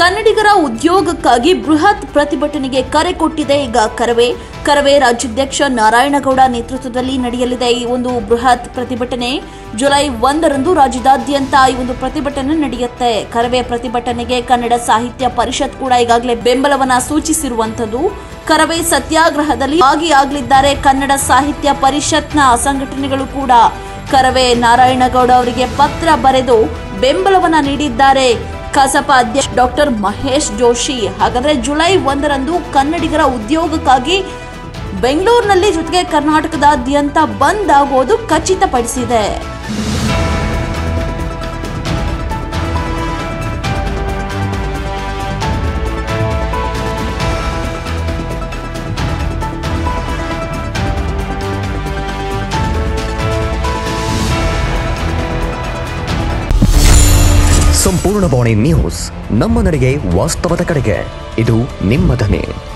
ಕನ್ನಡಿಗರ ಉದ್ಯೋಗಕ್ಕಾಗಿ ಬೃಹತ್ ಪ್ರತಿಭಟನೆಗೆ ಕರೆ ಕೊಟ್ಟಿದೆ ಈಗ ಕರವೇ. ಕರವೇ ರಾಜ್ಯಾಧ್ಯಕ್ಷ ನಾರಾಯಣಗೌಡ ನೇತೃತ್ವದಲ್ಲಿ ನಡೆಯಲಿದೆ ಈ ಒಂದು ಬೃಹತ್ ಪ್ರತಿಭಟನೆ. ಜುಲೈ ಒಂದರಂದು ರಾಜ್ಯದಾದ್ಯಂತ ಈ ಒಂದು ಪ್ರತಿಭಟನೆ ನಡೆಯುತ್ತೆ. ಕರವೇ ಪ್ರತಿಭಟನೆಗೆ ಕನ್ನಡ ಸಾಹಿತ್ಯ ಪರಿಷತ್ ಕೂಡ ಈಗಾಗಲೇ ಬೆಂಬಲವನ್ನ ಸೂಚಿಸಿರುವಂತದ್ದು ಕರವೇ ಸತ್ಯಾಗ್ರಹದಲ್ಲಿ ಭಾಗಿಯಾಗಲಿದ್ದಾರೆ ಕನ್ನಡ ಸಾಹಿತ್ಯ ಪರಿಷತ್ನ ಸಂಘಟನೆಗಳು ಕೂಡ. ಕರವೇ ನಾರಾಯಣಗೌಡ ಅವರಿಗೆ ಪತ್ರ ಬರೆದು ಬೆಂಬಲವನ್ನ ನೀಡಿದ್ದಾರೆ. ಕಸಪ ಅಧ್ಯಕ್ಷ ಡಾಕ್ಟರ್ ಮಹೇಶ್ ಜೋಶಿ. ಹಾಗಾದ್ರೆ ಜುಲೈ ಒಂದರಂದು ಕನ್ನಡಿಗರ ಉದ್ಯೋಗಕ್ಕಾಗಿ ಬೆಂಗಳೂರಿನಲ್ಲಿ ಜೊತೆಗೆ ಕರ್ನಾಟಕದಾದ್ಯಂತ ಬಂದ್ ಆಗೋದು ಖಚಿತಪಡಿಸಿದೆ. ಸಂಪೂರ್ಣ ಬಾಣಿ ನ್ಯೂಸ್ ನಮ್ಮ ನಡೆಗೆ ವಾಸ್ತವದ ಕಡೆಗೆ. ಇದು ನಿಮ್ಮ ಧ್ವನಿ.